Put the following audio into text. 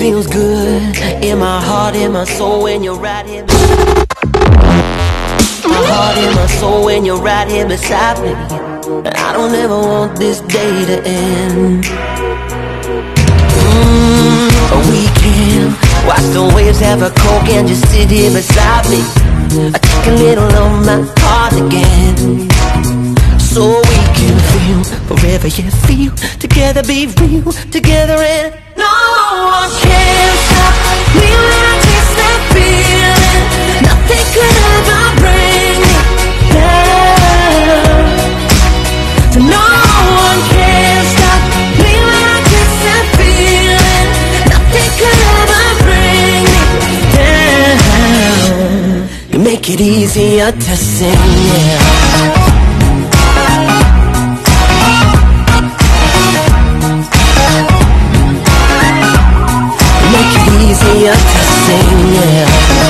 feels good in my heart, in my soul when you're right here. My heart in my soul when you're right here beside me. I don't ever want this day to end. Mm, we can watch the waves have a coke and just sit here beside me. I take a little of my heart again. So forever, yeah, feel together, be real together, and no one can stop me when I taste that feeling. Nothing could ever bring me down. So no one can stop me when I taste that feeling. Nothing could ever bring me down. You make it easier to sing, yeah. love to sing yeah.